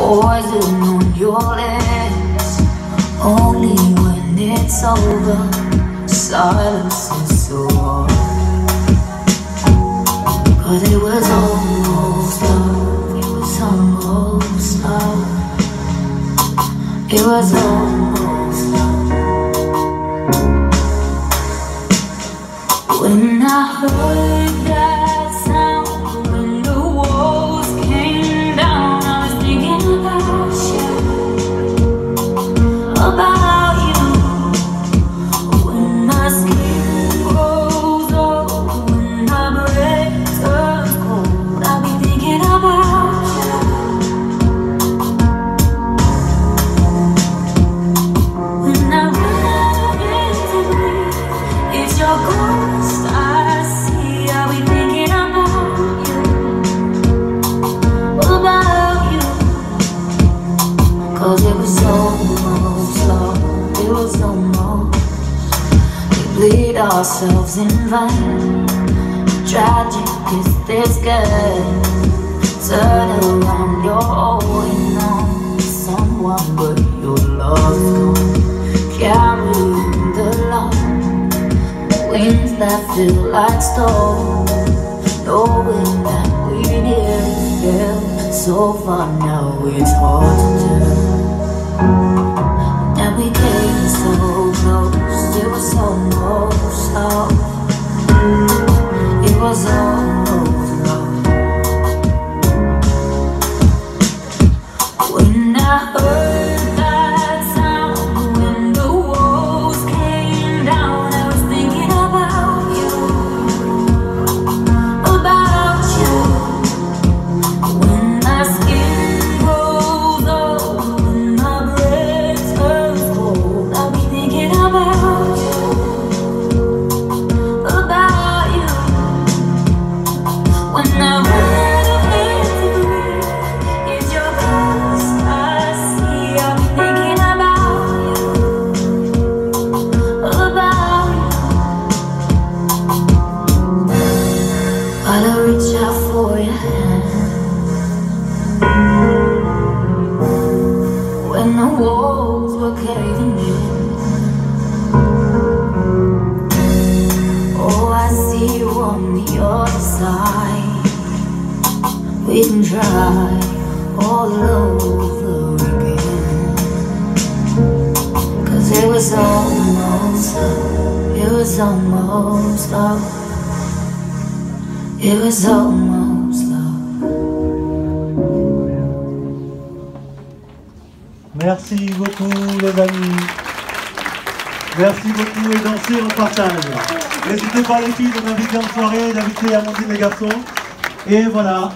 Poison on your lips. Only when it's over Silence is so hard But it was almost love It was almost love. It was almost love. When I heard that Cause it was almost love It was almost We bleed ourselves in vain. Tragic is this game Turn around, you're holding on to someone. But your love's gone. Carrying the light Wings that feel like stone Knowing that we nearly fell So far now it's hard to And we came so close. It was almost walls were caving in. Oh, I see you on the other side. We can try all over again. Cause it was almost love. It was almost love. It was almost Merci beaucoup les amis. Merci beaucoup et dansez, on partage. N'hésitez pas les filles de m'inviter en soirée, d'inviter Amandine les garçons. Et voilà.